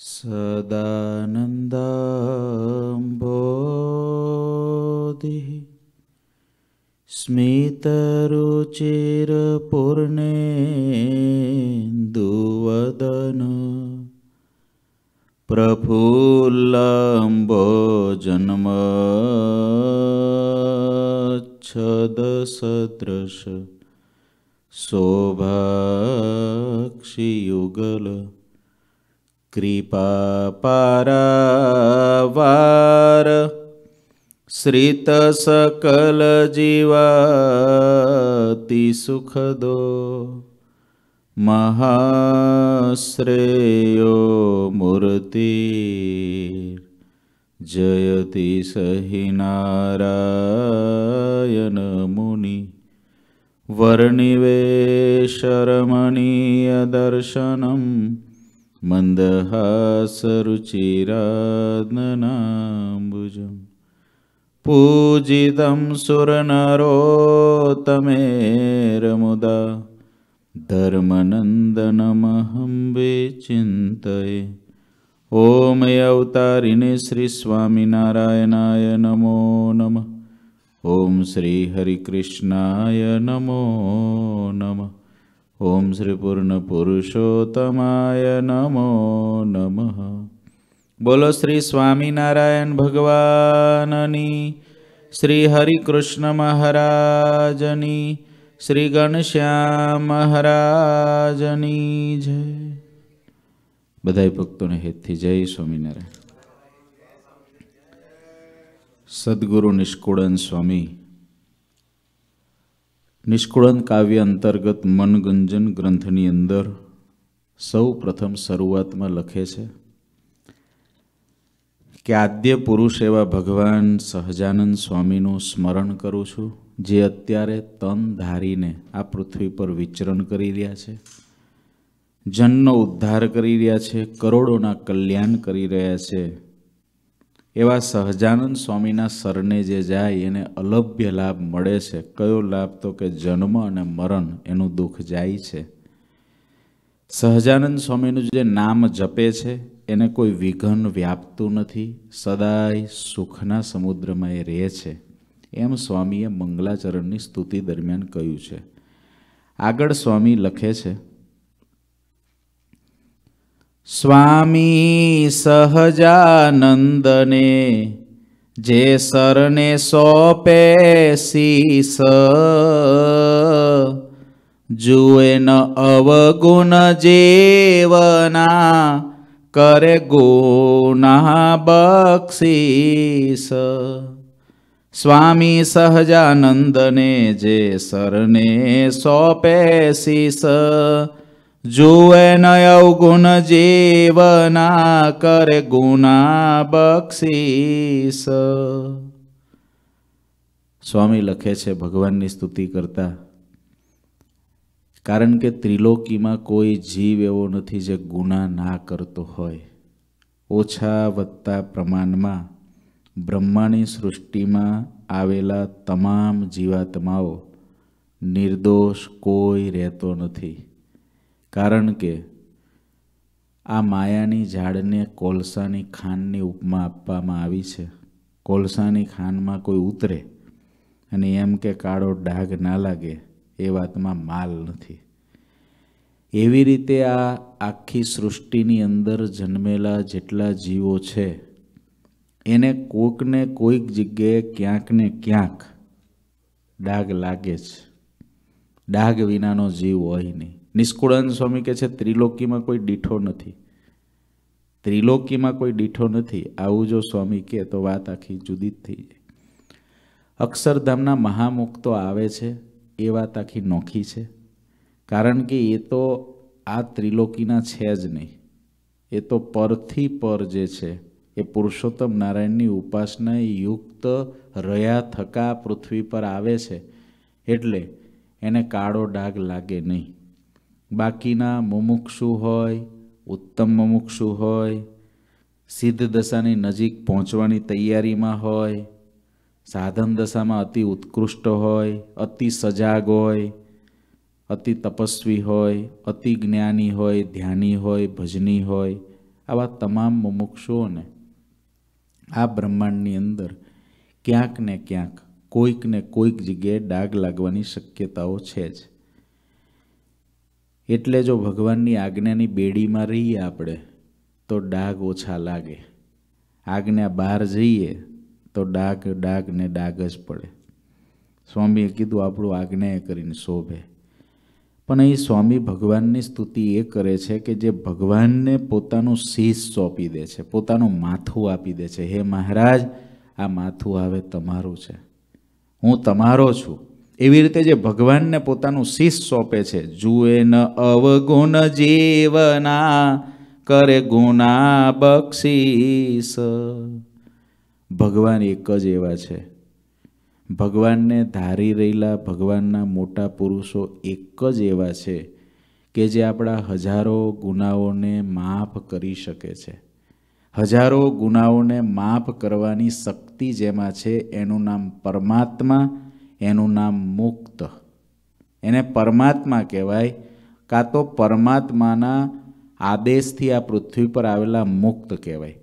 सदानन्दाम्बोधिः स्मितरुचिरपूर्णेन्दुवदन प्रफुल्लम्बोजन्मच्छदसदृश शोभाक्षियुगल कृपापारावार श्रितसकलजीवातिसुखदो महाश्रेयो मूर्ति जयति सहि नारायणमुनि वर्णिवेशरमणीयदर्शनं मन्दहासरुचिरादनाम्बुजम् पूजितं सुरनरोत्तमेरमुदा धर्मनन्दनमहं विचिन्तये। ॐ अवतारिणे श्रीस्वामिनारायणाय नमो नमः। ॐ श्रीहरिकृष्णाय नमो नमः ઓમ શ્રી પૂર્ણ પુરુષોત્તમાય નમો નમઃ. બોલો શ્રી સ્વામિનારાયણ ભગવાનની, શ્રી હરિકૃષ્ણ મહારાજની, શ્રી ગણશ્યામ મહારાજની જય. બધાય ભક્તોને હેતથી જય સ્વામિનારાયણ. સદગુરુ નિષ્કુળન સ્વામી નિષ્કુળન કાવ્ય અંતર્ગત મનગંજન ગ્રંથની અંદર સૌ પ્રથમ શરૂઆતમાં લખે છે, કે આદ્ય પુરુષ એવા ભગવાન સહજાનંદ સ્વામીનું સ્મરણ કરું છું, જે અત્યારે તન ધારીને આ પૃથ્વી પર વિચરણ કરી રહ્યા છે, જનનો ઉદ્ધાર કરી રહ્યા છે, કરોડોના કલ્યાણ કરી રહ્યા છે એવા સહજાનંદ સ્વામીના સરને જે જાય, એને અલભ્ય લાભ મળે છે. કયો લાભ? તો કે જન્મ અને મરણ, એનું દુઃખ જાય છે. સહજાનંદ સ્વામીનું જે નામ જપે છે, એને કોઈ વિઘન વ્યાપતું નથી, સદાય સુખના સમુદ્રમાં એ રહે છે. એમ સ્વામીએ મંગલાચરણની સ્તુતિ દરમિયાન કહ્યું છે. આગળ સ્વામી લખે છે સ્વામી સહજાનંદને જે સરને સોપે શીસ જુએ ન અવગુણ જીવના કરે ગુના બક્ષીસ સ્વામી સહજાનંદને જે સરને સોપે શીસ જુએ ન અવગુણ જીવના કરે ગુના બક્ષીસ. સ્વામી લખે છે, ભગવાનની સ્તુતિ કરતા, કારણ કે ત્રિલોકીમાં કોઈ જીવ એવો નથી જે ગુના ના કરતો હોય. ઓછા વધતા પ્રમાણમાં બ્રહ્માની સૃષ્ટિમાં આવેલા તમામ જીવાત્માઓ નિર્દોષ કોઈ રહેતો નથી. કારણ કે આ માયાની ઝાડને કોલસાની ખાંડની ઉપમા આપવામાં આવી છે. કોલસાની ખાંડમાં કોઈ ઉતરે અને એમ કે કાળો ડાઘ ના લાગે એ વાતમાં માલ નથી. એવી રીતે આ આખી સૃષ્ટિની અંદર જન્મેલા જેટલા જીવો છે, એને કોકને કોઈક જગ્યાએ ક્યાંક ને ક્યાંક ડાઘ લાગે જ. ડાઘ વિનાનો જીવ હોય નહીં. નિષ્કુળાનંદ સ્વામી કહે છે, ત્રિલોકીમાં કોઈ દીઠો નથી. ત્રિલોકીમાં કોઈ દીઠો નથી. આવું જો સ્વામી કહે, તો વાત આખી જુદી જ થઈ જાય. અક્ષરધામના મહામુક્તો આવે છે, એ વાત આખી નોખી છે. કારણ કે એ તો આ ત્રિલોકીના છે જ નહીં. એ તો પરથી પર જે છે, એ પુરુષોત્તમ નારાયણની ઉપાસના યુક્ત રહ્યા થકા પૃથ્વી પર આવે છે. એટલે એને કાળો ડાઘ લાગે નહીં. બાકીના મુમુક્ષુ હોય, ઉત્તમ મુમુક્ષુ હોય, સિદ્ધ દશાની નજીક પહોંચવાની તૈયારીમાં હોય, સાધન દશામાં અતિ ઉત્કૃષ્ટ હોય, અતિ સજાગ હોય, અતિ તપસ્વી હોય, અતિ જ્ઞાની હોય, ધ્યાની હોય, ભજની હોય, આવા તમામ મુમુક્ષુઓને આ બ્રહ્માંડની અંદર ક્યાંક ને ક્યાંક કોઈક ને કોઈક જગ્યાએ ડાઘ લાગવાની શક્યતાઓ છે જ. એટલે જો ભગવાનની આજ્ઞાની બેડીમાં રહીએ આપણે, તો ડાઘ ઓછા લાગે. આજ્ઞા બહાર જઈએ, તો ડાઘ ડાઘ ને ડાઘ જ પડે. સ્વામીએ કીધું આપણું આજ્ઞાએ કરીને શોભે. પણ અહીં સ્વામી ભગવાનની સ્તુતિ એ કરે છે કે જે ભગવાનને પોતાનું શીશ સોંપી દે છે, પોતાનું માથું આપી દે છે. હે મહારાજ, આ માથું હવે તમારું છે. હું તમારો છું. એવી રીતે જે ભગવાનને પોતાનું શીશ સોંપે છે, જુએ ન અવગુણ જીવના, કરે ગુના બક્ષીસ. ભગવાન એક જ એવા છે. ભગવાનને ધારી રહેલા ભગવાનના મોટા પુરુષો એક જ એવા છે કે જે આપણા હજારો ગુનાઓને માફ કરી શકે છે. હજારો ગુનાઓને માફ કરવાની શક્તિ જેમાં છે, એનું નામ પરમાત્મા એનું નામ મુક્ત. એને પરમાત્મા કહેવાય. કાં તો પરમાત્માના આદેશથી આ પૃથ્વી પર આવેલા મુક્ત કહેવાય.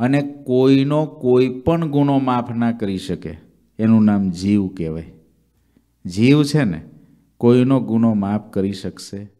અને કોઈનો કોઈ પણ ગુનો માફ ના કરી શકે. એનું નામ જીવ કહેવાય. જીવ છે ને, કોઈનો ગુનો માફ કરી શકશે.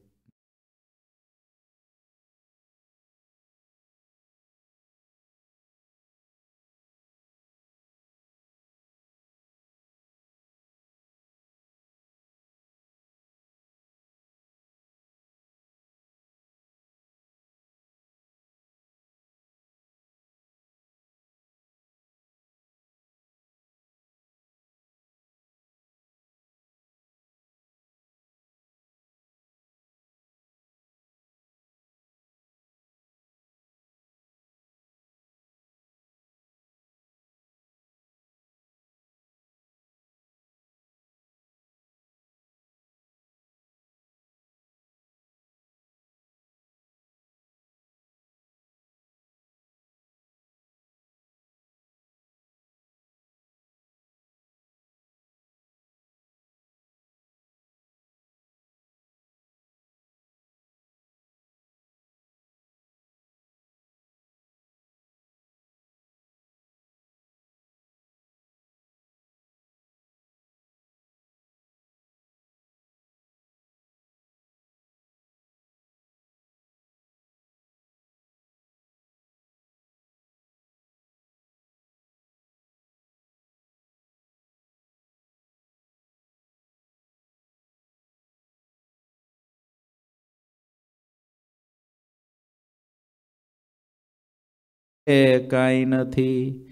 કાંઈ નથી.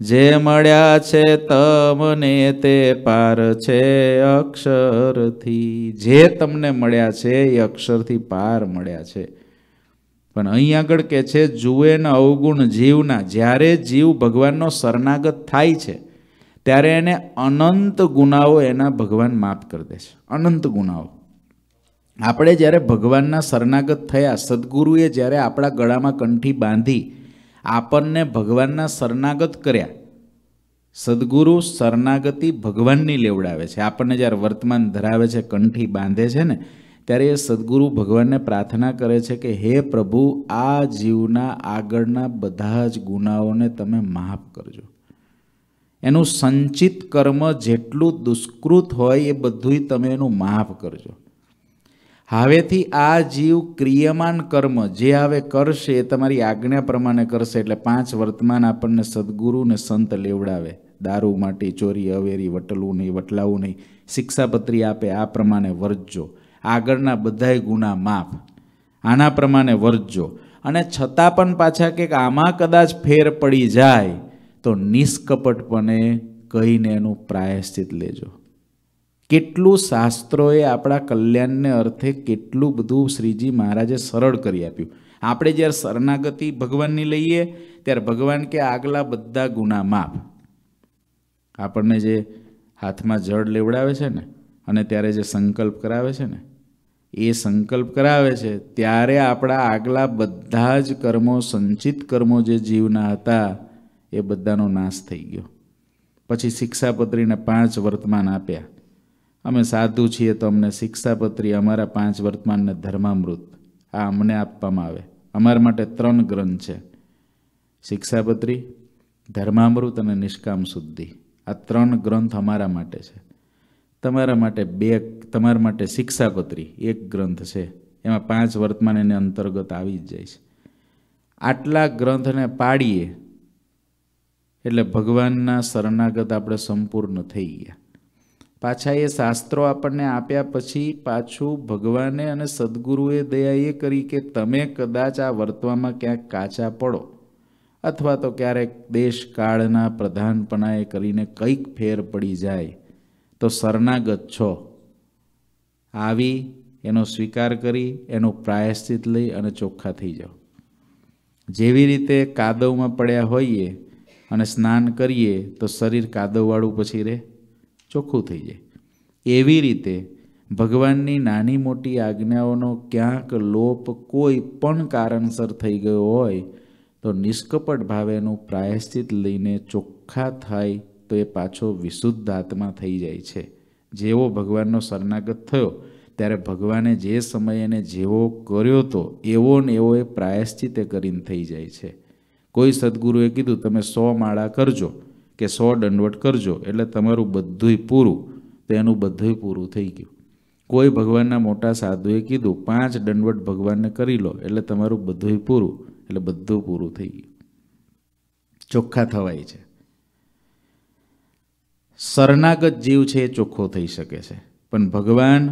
જે મળ્યા છે તમને તે પાર છે અક્ષરથી. જે તમને મળ્યા છે એ અક્ષરથી પાર મળ્યા છે. પણ અહીં આગળ કે છે, જુએ ન અવગુણ જીવના. જ્યારે જીવ ભગવાનનો શરણાગત થાય છે, ત્યારે એને અનંત ગુનાઓ એના ભગવાન માફ કરી દે છે. અનંત ગુનાઓ. આપણે જ્યારે ભગવાનના શરણાગત થયા, સદગુરુએ જ્યારે આપણા ગળામાં કંઠી બાંધી આપણને ભગવાનના શરણાગત કર્યા. સદગુરુ શરણાગતિ ભગવાનની લેવડાવે છે. આપણને જ્યારે વર્તમાન ધરાવે છે, કંઠી બાંધે છે ને, ત્યારે એ સદગુરુ ભગવાનને પ્રાર્થના કરે છે કે, હે પ્રભુ, આ જીવના આગળના બધા જ ગુનાઓને તમે માફ કરજો. એનું સંચિત કર્મ જેટલું દુષ્કૃત હોય એ બધુંય તમે એનું માફ કરજો. હવેથી આ જીવ ક્રિયમાન કર્મ જે હવે કરશે એ તમારી આજ્ઞા પ્રમાણે કરશે એટલે પાંચ વર્તમાન આપણને સદગુરુ ને સંત લેવડાવે. દારૂ, માટી, ચોરી અવેરી વટલવું નહીં, વટલાવું નહીં. શિક્ષાપત્રી આપે આ પ્રમાણે વર્જો આગળના બધાય ગુના માફ. આના પ્રમાણે વર્જો અને છતાં પણ પાછા કે આમાં કદાચ ફેર પડી જાય તો નિષ્કપટપણે કહીને એનું પ્રાયશ્ચિત લેજો. કેટલું શાસ્ત્રોએ આપણા કલ્યાણને અર્થે કેટલું બધું શ્રીજી મહારાજે સરળ કરી આપ્યું. આપણે જ્યારે શરણાગતિ ભગવાનની લઈએ, ત્યારે ભગવાન કે આગલા બધા ગુના માફ. આપણને જે હાથમાં જળ લેવડાવે છે ને, અને ત્યારે જે સંકલ્પ કરાવે છે ને, એ સંકલ્પ કરાવે છે, ત્યારે આપણા આગલા બધા જ કર્મો, સંચિત કર્મો જે જીવના હતા, એ બધાનો નાશ થઈ ગયો. પછી શિક્ષાપત્રીને પાંચ વર્તમાન આપ્યા. અમે સાધુ છીએ તો અમને શિક્ષાપત્રી અમારા પાંચ વર્તમાનને ધર્મામૃત. આ અમને આપવામાં આવે. અમારા માટે ત્રણ ગ્રંથ છે. શિક્ષાપત્રી, ધર્મામૃત અને નિષ્કામ શુદ્ધિ. આ ત્રણ ગ્રંથ અમારા માટે છે. તમારા માટે બે, તમારા માટે શિક્ષાપત્રી એક ગ્રંથ છે. એમાં પાંચ વર્તમાન એને અંતર્ગત આવી જ જાય છે. આટલા ગ્રંથને પાડીએ એટલે ભગવાનના શરણાગત આપણે સંપૂર્ણ થઈ ગયા. પાછા એ શાસ્ત્રો આપણને આપ્યા પછી પાછું ભગવાને અને સદગુરુએ દયા એ કરી કે તમે કદાચ આ વર્તવામાં ક્યાંક કાચા પડો. અથવા તો ક્યારેક દેશ કાળના પ્રધાનપણાએ કરીને કંઈક ફેર પડી જાય. તો શરણાગત છો. આવી એનો સ્વીકાર કરી, એનું પ્રાયશ્ચિત લઈ અને ચોખ્ખા થઈ જાઓ. જેવી રીતે કાદવમાં પડ્યા હોઈએ અને સ્નાન કરીએ, તો શરીર કાદવવાળું પછી રહે. ચોખ્ખું થઈ જાય. એવી રીતે ભગવાનની નાની મોટી આજ્ઞાઓનો ક્યાંક લોપ કોઈ પણ કારણસર થઈ ગયો હોય, તો નિષ્કપટ ભાવેનું પ્રાયશ્ચિત લઈને ચોખ્ખા થાય તો એ પાછો વિશુદ્ધ આત્મા થઈ જાય છે. જેવો ભગવાનનો શરણાગત થયો, ત્યારે ભગવાને જે સમયે એને જેવો કર્યો તો એવો ને એવો એ પ્રાયશ્ચિતે કરીને થઈ જાય છે. કોઈ સદગુરુએ કીધું, તમે સો માળા કરજો. કે સો દંડવટ કરજો, એટલે તમારું બધુંય પૂરું, તો એનું બધુંય પૂરું થઈ ગયું. કોઈ ભગવાનના મોટા સાધુએ કીધું, પાંચ દંડવટ ભગવાનને કરી લો, એટલે તમારું બધુંય પૂરું, એટલે બધું પૂરું થઈ ગયું. ચોખ્ખા થવાય છે. શરણાગત જીવ છે એ ચોખ્ખો થઈ શકે છે, પણ ભગવાન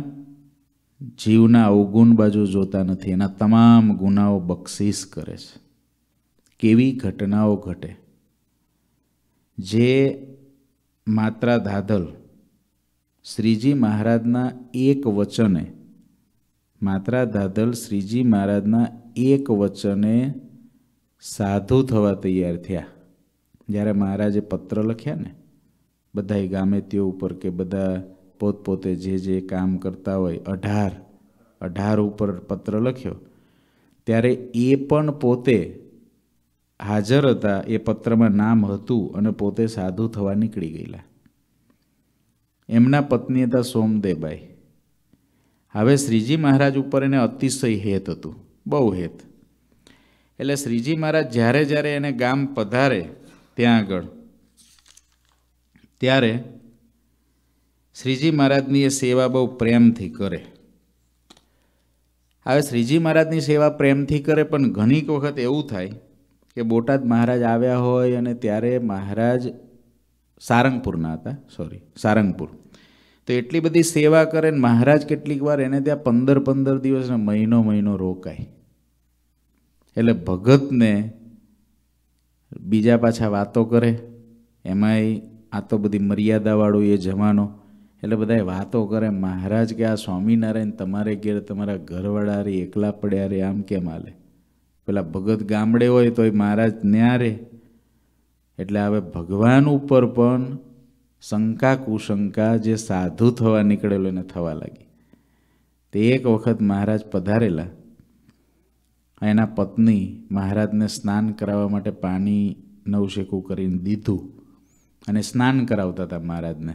જીવના અવગુણ બાજુ જોતા નથી, એના તમામ ગુનાઓ બક્ષિસ કરે છે. કેવી ઘટનાઓ ઘટે? જે માત્રા ધાધલ શ્રીજી મહારાજના એક વચને, માત્રા ધાધલ શ્રીજી મહારાજના એક વચને સાધુ થવા તૈયાર થયા. જ્યારે મહારાજે પત્ર લખ્યા ને બધાએ ગામે તે ઉપર કે બધા પોતપોતે જે જે કામ કરતા હોય, અઢાર અઢાર ઉપર પત્ર લખ્યો, ત્યારે એ પણ પોતે હાજર હતા એ પત્રમાં નામ હતું અને પોતે સાધુ થવા નીકળી ગયેલા. એમના પત્ની હતા સોમદેબાઈ. હવે શ્રીજી મહારાજ ઉપર એને અતિશય હેત હતું, બહુ હેત. એટલે શ્રીજી મહારાજ જ્યારે જ્યારે એને ગામ પધારે ત્યાં આગળ, ત્યારે શ્રીજી મહારાજની એ સેવા બહુ પ્રેમથી કરે. હવે શ્રીજી મહારાજની સેવા પ્રેમથી કરે, પણ ઘણીક વખત એવું થાય કે બોટાદ મહારાજ આવ્યા હોય અને ત્યારે મહારાજ સારંગપુરના હતા સોરી સારંગપુર. તો એટલી બધી સેવા કરે ને મહારાજ કેટલીક વાર એને ત્યાં પંદર પંદર દિવસનો મહિનો મહિનો રોકાય. એટલે ભગતને બીજા પાછા વાતો કરે, એમાંય આ તો બધી મર્યાદાવાળું એ જમાનો. એટલે બધાએ વાતો કરે, મહારાજ કે આ સ્વામિનારાયણ તમારે ઘેર તમારા ઘરવાળા રે એકલા પડ્યા રે, આમ કેમ હાલે? પેલા ભગત ગામડે હોય તોય મહારાજ ન્યારે એટલે હવે ભગવાન ઉપર પણ શંકા કુશંકા જે સાધુ થવા નીકળેલો એને થવા લાગી. તે એક વખત મહારાજ પધારેલા. એના પત્ની મહારાજને સ્નાન કરાવવા માટે પાણી, નવશેકું કરીને દીધું અને સ્નાન કરાવતા હતા મહારાજને.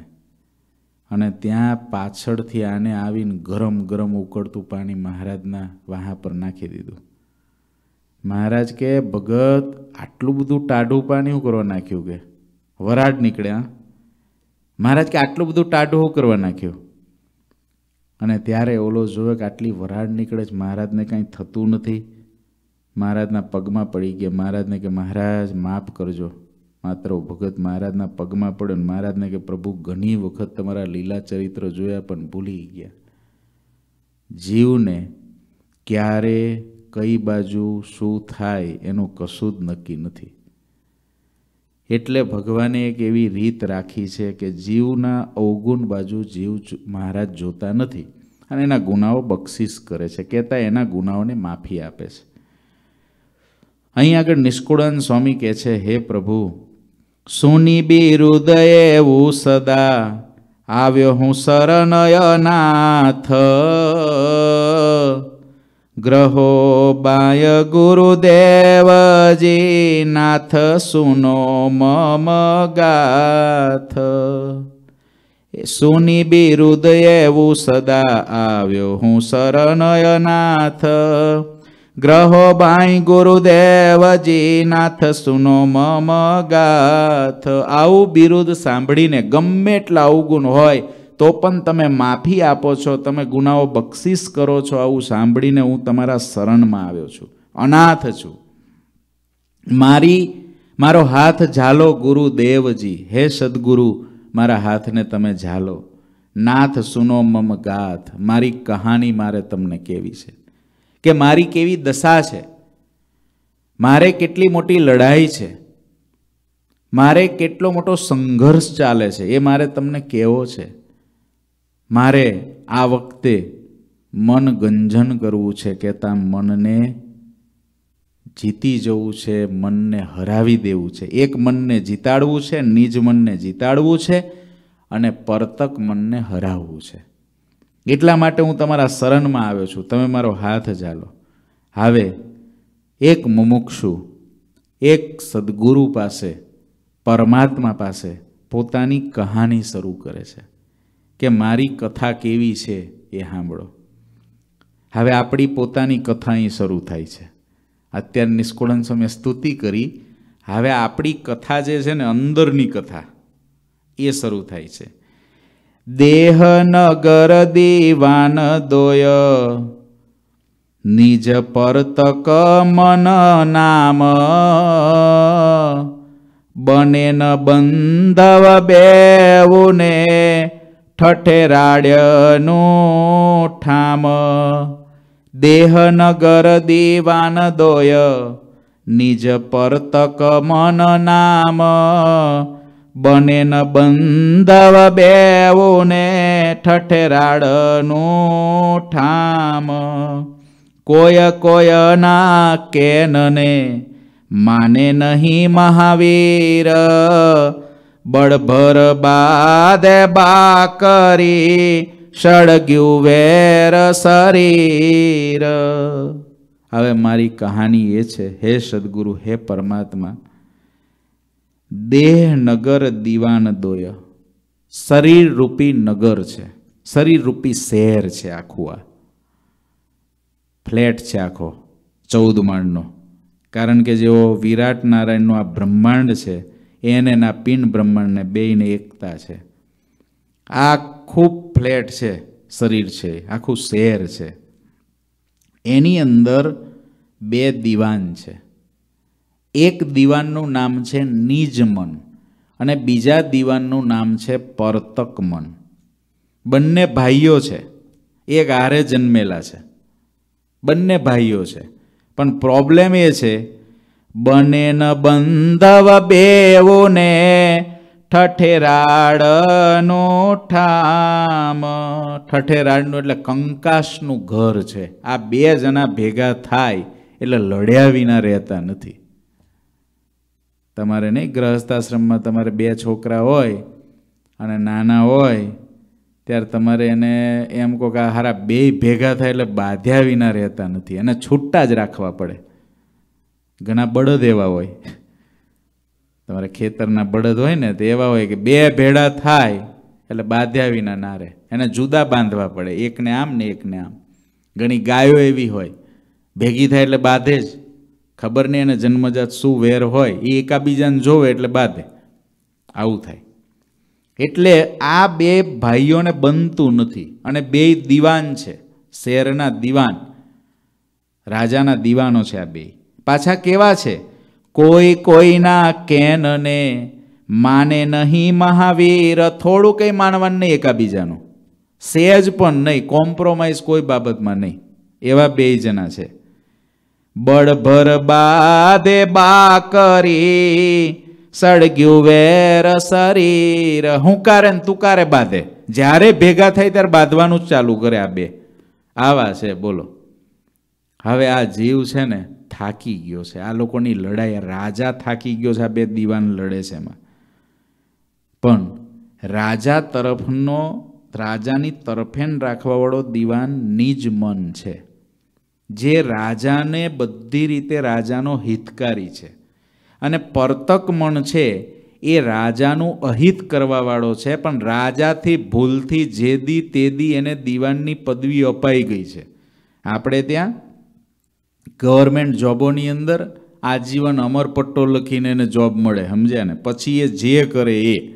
અને ત્યાં પાછળથી આને આવીને ગરમ ગરમ ઉકળતું પાણી મહારાજના વાહા પર નાખી દીધું. મહારાજ કે, ભગત, આટલું બધું ટાઢું પાણી શું કરવા નાખ્યું કે? વરાડ નીકળ્યા મહારાજ કે, આટલું બધું ટાઢું શું કરવા નાખ્યું? અને ત્યારે ઓલો જોયો કે, આટલી વરાડ નીકળે છે, મહારાજને કાંઈ થતું નથી. મહારાજના પગમાં પડી ગયા. મહારાજને કે, મહારાજ, માફ કરજો. માત્ર ભગત મહારાજના પગમાં પડ્યો ને મહારાજને કે, પ્રભુ, ઘણી વખત તમારા લીલા ચરિત્ર જોયા પણ ભૂલી ગયા. જીવને ક્યારે કઈ બાજુ શું થાય એનું કશું જ નક્કી નથી. એટલે ભગવાને એક એવી રીત રાખી છે કે જીવના અવગુણ બાજુ જીવ મહારાજ જોતા નથી અને એના ગુનાઓ બક્ષિસ કરે છે, કહેતા એના ગુનાઓને માફી આપે છે. અહીં આગળ નિષ્કુળાન સ્વામી કહે છે, હે પ્રભુ, સુની બિરુદય એવું સદા, આવ્યો હું શરણયનાથ ગ્રહો બાય ગુરુદેવજી નાથ સુનો મમ ગાથ. સુની બિરુદ એવું સદા આવ્યો હું શરણયનાથ. ગ્રહો બાઈ ગુરુદેવજી નાથ સુનો મમ ગાથ. આવું બિરુદ સાંભળીને ગમે એટલા અવગુણ હોય તો પણ તમે માફી આપો છો, તમે ગુનાઓ બક્ષિસ કરો છો, આવું સાંભળીને હું તમારા શરણમાં આવ્યો છું. અનાથ છું. મારી, મારો હાથ ઝાલો ગુરુ દેવજી. હે સદગુરુ, મારા હાથને તમે ઝાલો. નાથ સુનો મમ ગાથ. મારી કહાની મારે તમને કેવી છે? કે મારી કેવી દશા છે? મારે કેટલી મોટી લડાઈ છે? મારે કેટલો મોટો સંઘર્ષ ચાલે છે? એ મારે તમને કેવો છે. મારે આ વખતે મન ગંજન કરવું છે કહેતા મનને જીતી જવું છે, મનને હરાવી દેવું છે. એક મનને જીતાડવું છે, નિજ મનને જીતાડવું છે અને પરતક મનને હરાવવું છે. એટલા માટે હું તમારા શરણમાં આવ્યો છું. તમે મારો હાથ ઝાલો હવે એક મુમુક્ષુ, એક સદગુરુ પાસે, પરમાત્મા પાસે પોતાની કહાની શરૂ કરે છે. કે મારી કથા કેવી છે એ સાંભળો. હવે આપણી પોતાની કથા અહીં શરૂ થાય છે. અત્યારે નિષ્કુળન સમય સ્તુતિ કરી, હવે આપણી કથા જે છે ને અંદરની કથા, એ શરૂ થાય છે. દેહ નગર દેવાન દોય, નિજ પરતક મન નામ બને ન બંધવ બેવુને ઠઠેરાડ્યનું ઠામ. દેહ નગર દીવાન દોય, નિજ પરતક મન નામ. બને ન બંધવ બેવુને ઠઠેરાડનું ઠામ. કોય કોય ના કેનને માને નહીં મહાવીર. બળભર બાદે બાકરી સળગ્યું વેર શરીર. હવે મારી કહાની એ છે, હે સદગુરુ, હે પરમાત્મા, દેહ નગર દીવાન દોય. શરીર રૂપી નગર છે, શરીર રૂપી શહેર છે આખું આ. ફ્લેટ છે આખો, ચૌદ માળનો. કારણ કે જેવો વિરાટ નારાયણનું આ બ્રહ્માંડ છે એને ના પિંડ બ્રહ્માંડને બેયને એકતા છે. આ ખૂબ ફ્લેટ છે, શરીર છે, આખું શહેર છે. એની અંદર બે દીવાન છે. એક દીવાનનું નામ છે નિજ મન અને બીજા દીવાનનું નામ છે પરતક મન બંને ભાઈઓ છે. એક આરે જન્મેલા છે. બંને ભાઈઓ છે. પણ પ્રોબ્લેમ એ છે બને ન બંધવ બેવોને ઠઠેરાડનો ઠામ. ઠઠેરાડનું એટલે કંકાસનું ઘર છે. આ બે જણા ભેગા થાય એટલે લડ્યા વિના રહેતા નથી. તમારે નહીં ગ્રહસ્થાશ્રમમાં તમારે બે છોકરા હોય અને નાના હોય, ત્યારે તમારે એને એમ કહો કે હારા બે ભેગા થાય એટલે બાંધ્યા વિના રહેતા નથી. એને છૂટા જ રાખવા પડે. ઘણા બળદ એવા હોય. તમારે ખેતરના બળદ હોય ને, તો એવા હોય કે બે ભેડા થાય, એટલે બાંધ્યા વિના ના રહે. એને જુદા બાંધવા પડે, એકને આમ ને એકને આમ. ઘણી ગાયો એવી હોય, ભેગી થાય એટલે બાંધે જ. ખબર નહીં એને જન્મજાત શું વેર હોય એ એકાબીજાને જોવે એટલે બાંધે. આવું થાય. એટલે આ બે ભાઈઓને બનતું નથી. અને બે દીવાન છે, શેરના દીવાન. રાજાના દીવાનો છે આ બે. પાછા કેવા છે? કોઈ કોઈના કેનને માને નહીં મહાવીર. થોડું કંઈ માનવાનું નહીં એકાબીજાનું. સેજ પણ નહીં, કોમ્પ્રોમાઇઝ કોઈ બાબતમાં નહીં. એવા બે જણા છે. બળભર બાદે બા કરી, સળગ્યું વેર શરીર. હુંકારે ને તુકારે બાંધે? જ્યારે ભેગા થાય ત્યારે બાંધવાનું જ ચાલુ કરે આ બે. આવા છે, બોલો. હવે આ જીવ છે ને થાકી ગયો છે. આ લોકોની લડાઈ રાજા થાકી ગયો છે. આ બે દીવાન લડે છે એમાં. પણ રાજા તરફનો, રાજાની તરફેણ રાખવાવાળો દીવાન નિજ મન છે. જે રાજાને બધી રીતે રાજાનો હિતકારી છે. અને પરતક મન છે એ રાજાનું અહિત કરવાવાળો છે. પણ રાજાથી ભૂલથી જેદી તેદી એને દીવાનની પદવી અપાઈ ગઈ છે. આપણે ત્યાં ગવર્મેન્ટ જોબોની અંદર આજીવન અમરપટ્ટો લખીને એને જોબ મળે, સમજ્યા ને? પછી એ જે કરે એ.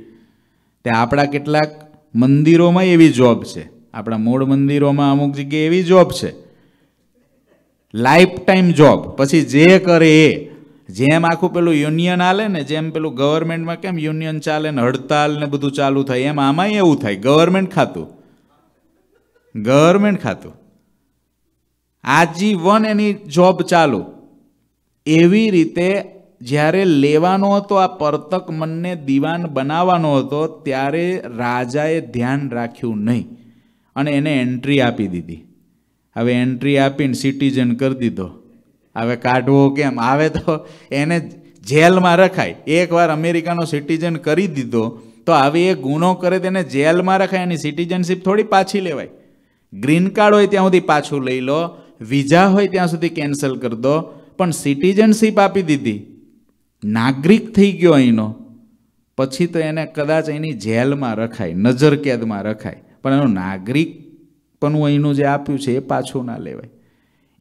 તે આપણા કેટલાક મંદિરોમાં એવી જોબ છે. આપણા મૂળ મંદિરોમાં અમુક જગ્યાએ એવી જોબ છે. લાઈફ ટાઈમ જોબ પછી જે કરે એ. જેમ આખું પેલું યુનિયન આલે ને, જેમ પેલું ગવર્મેન્ટમાં કેમ યુનિયન ચાલે ને, હડતાલ ને બધું ચાલુ થાય, એમ આમાંય એવું થાય. ગવર્મેન્ટ ખાતું. ગવર્મેન્ટ ખાતું. આજીવન એની જોબ ચાલુ. એવી રીતે જ્યારે લેવાનો હતો, આ પરતક મનને દીવાન બનાવવાનો હતો, ત્યારે રાજાએ ધ્યાન રાખ્યું નહીં અને એને એન્ટ્રી આપી દીધી. હવે એન્ટ્રી આપીને સિટીઝન કરી દીધો. હવે કાઢવો કેમ? આવે તો એને જેલમાં રખાય. એકવાર અમેરિકાનો સિટીઝન કરી દીધો, તો આવી એ ગુનો કરે તેને જેલમાં રખાય, એની સિટીઝનશીપ થોડી પાછી લેવાય. ગ્રીન કાર્ડ હોય ત્યાં સુધી પાછું લઈ લો. વિઝા હોય ત્યાં સુધી કેન્સલ કરી દો. પણ સિટીઝનશીપ આપી દીધી. નાગરિક થઈ ગયો અહીંનો. પછી તો એને કદાચ એની જેલમાં રખાય, નજર કેદમાં રખાય. પણ એનું નાગરિક પણ અહીંનું જે આપ્યું છે એ પાછું ના લેવાય.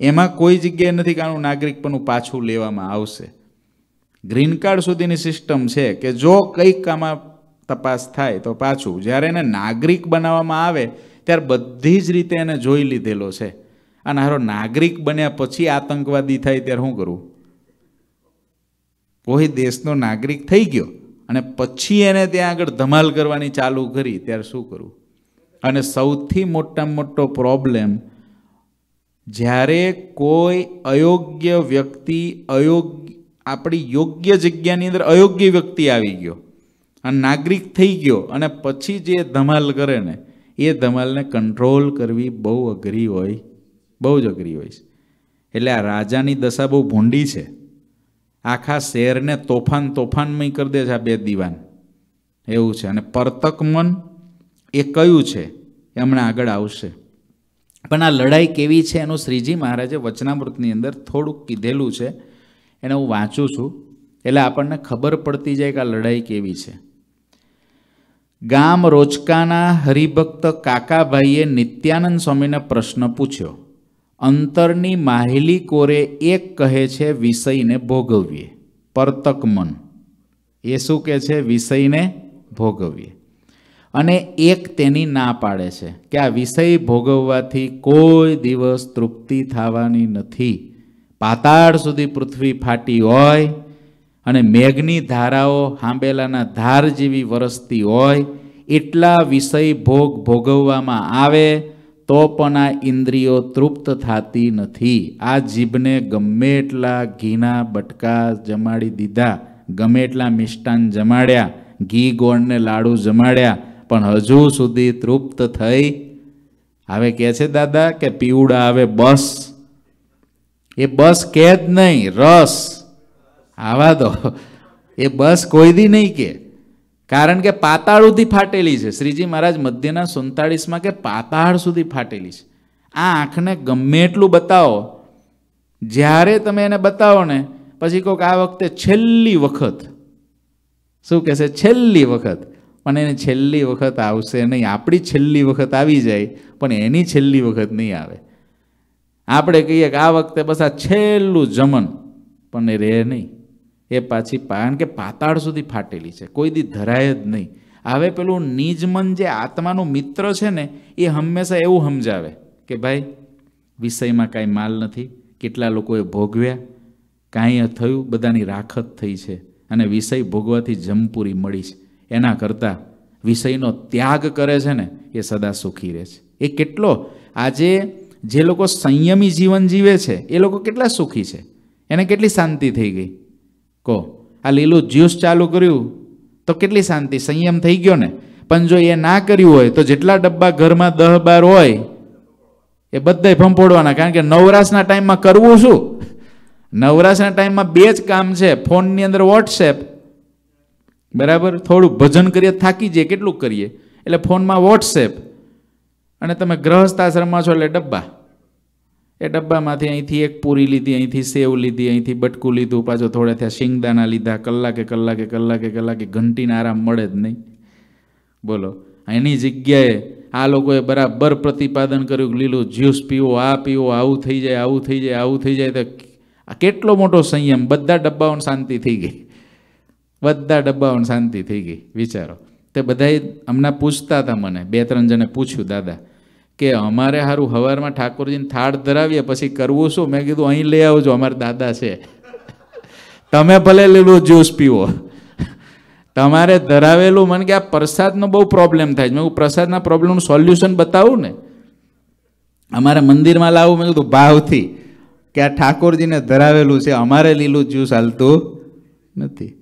એમાં કોઈ જગ્યાએ નથી કે આનું નાગરિકપણું પાછું લેવામાં આવશે. ગ્રીન કાર્ડ સુધીની સિસ્ટમ છે કે જો કંઈક આમાં તપાસ થાય તો પાછું. જ્યારે એને નાગરિક બનાવવામાં આવે, ત્યારે બધી જ રીતે એને જોઈ લીધેલો છે. અને હારો નાગરિક બન્યા પછી આતંકવાદી થાય ત્યારે શું કરવું? કોઈ દેશનો નાગરિક થઈ ગયો અને પછી એને ત્યાં આગળ ધમાલ કરવાની ચાલુ કરી ત્યારે શું કરવું? અને સૌથી મોટામાં મોટો પ્રોબ્લેમ જ્યારે કોઈ અયોગ્ય વ્યક્તિ અયોગ્ય, આપણી યોગ્ય જગ્યાની અંદર અયોગ્ય વ્યક્તિ આવી ગયો અને નાગરિક થઈ ગયો અને પછી જે ધમાલ કરે ને, એ ધમાલને કંટ્રોલ કરવી બહુ અઘરી હોય બહુ જ અઘરી હોય છે. એટલે આ રાજાની દશા બહુ ભૂંડી છે. આખા શહેરને તોફાન તોફાનમય કરી દે છે આ બે દીવાન. એવું છે. અને પરતક મન એ કયું છે એ હમણાં આગળ આવશે. પણ આ લડાઈ કેવી છે એનું શ્રીજી મહારાજે વચનામૃતની અંદર થોડુંક કીધેલું છે. એને હું વાંચું છું. એટલે આપણને ખબર પડતી જાય કે આ લડાઈ કેવી છે. ગામ રોચકાના હરિભક્ત કાકાભાઈએ નિત્યાનંદ સ્વામીને પ્રશ્ન પૂછ્યો. અંતરની માહિલી કોરે એક કહે છે, વિષયને ભોગવીએ. પરતક મન. એ શું કહે છે, વિષયને ભોગવીએ. અને એક તેની ના પાડે છે કે આ વિષય ભોગવવાથી કોઈ દિવસ તૃપ્તિ થવાની નથી. પાતાળ સુધી પૃથ્વી ફાટી હોય અને મેઘની ધારાઓ હાંબેલાના ધાર જેવી વરસતી હોય, એટલા વિષય ભોગ ભોગવવામાં આવે તો પણ આ ઇન્દ્રિયો તૃપ્ત થતી નથી. આ જીભને ગમે એટલા ઘીના બટકા જમાડી દીધા, ગમે એટલા મિષ્ટાન જમાડ્યા, ઘી ગોળને લાડુ જમાડ્યા, પણ હજુ સુધી તૃપ્ત થઈ. હવે કહે છે, દાદા, કે પીવડા આવે બસ. એ બસ કે જ નહીં, રસ. આવા દો એ બસ કોઈ દી નહીં કે. કારણ કે પાતાળ સુધી ફાટેલી છે. શ્રીજી મહારાજ મધ્યના સુડતાળીસમાં કે પાતાળ સુધી ફાટેલી છે. આ આંખને ગમે એટલું બતાવો. જ્યારે તમે એને બતાવો ને, પછી કોઈક આ વખતે છેલ્લી વખત, શું કહેશે છેલ્લી વખત. પણ એને છેલ્લી વખત આવશે નહીં. આપણી છેલ્લી વખત આવી જાય, પણ એની છેલ્લી વખત નહીં આવે. આપણે કહીએ કે આ વખતે બસ આ છેલ્લું જમન, પણ એ રહે નહીં. એ પાછી કારણ કે પાતાળ સુધી ફાટેલી છે. કોઈ દી ધરાય જ નહીં. હવે પેલું નિજમન જે આત્માનું મિત્ર છે ને, એ હંમેશા એવું સમજાવે કે ભાઈ, વિષયમાં કાંઈ માલ નથી. કેટલા લોકોએ ભોગવ્યા, કાંઈ થયું, બધાની રાખત થઈ છે અને વિષય ભોગવાથી જમપૂરી મળી છે. એના કરતાં વિષયનો ત્યાગ કરે છે ને, એ સદા સુખી રહે છે. એ કેટલો? આજે જે લોકો સંયમી જીવન જીવે છે, એ લોકો કેટલા સુખી છે? એને કેટલી શાંતિ થઈ ગઈ? કહો, આ લીલું જ્યુસ ચાલુ કર્યું, તો કેટલી શાંતિ, સંયમ થઈ ગયો ને? પણ જો એ ના કર્યું હોય, તો જેટલા ડબ્બા ઘરમાં દહ બાર હોય, એ બધાય ફંફોડવાના કારણ કે નવરાશના ટાઈમમાં કરવું શું? નવરાશના ટાઈમમાં બે જ કામ છે, ફોનની અંદર વોટ્સએપ. બરાબર? થોડું ભજન કરીએ, થાકી જઈએ કેટલું કરીએ. એટલે ફોનમાં વોટ્સએપ. અને તમે ગ્રહસ્થ આશ્રમમાં છો એટલે ડબ્બા. એ ડબ્બામાંથી અહીંથી એક પૂરી લીધી, અહીંથી સેવ લીધી, અહીંથી બટકું લીધું, પાછો થોડા થયા શિંગદાના લીધા, કલાકે કલાકે કલાકે કલાકે ઘંટીને આરામ મળે જ નહીં. બોલો, એની જગ્યાએ આ લોકોએ બરાબર પ્રતિપાદન કર્યું લીલું જ્યુસ પીવો, આ પીવો, આવું થઈ જાય, આવું થઈ જાય, આવું થઈ જાય. તો આ કેટલો મોટો સંયમ, બધા ડબ્બાઓને શાંતિ થઈ ગઈ. બધા ડબ્બાઓને શાંતિ થઈ ગઈ, વિચારો. તે બધાએ હમણાં પૂછતા હતા મને, બે ત્રણ જણે પૂછ્યું, દાદા કે અમારે સારું હવારમાં ઠાકોરજીને થાળ ધરાવીએ, પછી કરવું શું? મેં કીધું, અહીં લઈ આવજો, અમારા દાદા છે. તમે ભલે લીલું જ્યુસ પીવો. તમારે ધરાવેલું, મને કે આ પ્રસાદનો બહુ પ્રોબ્લેમ થાય છે. મેં પ્રસાદના પ્રોબ્લેમનું સોલ્યુશન બતાવું ને. અમારે મંદિરમાં લાવવું મેં કીધું, ભાવથી. કે આ ઠાકોરજીને ધરાવેલું છે, અમારે લીલું જ્યુસ હાલતું નથી.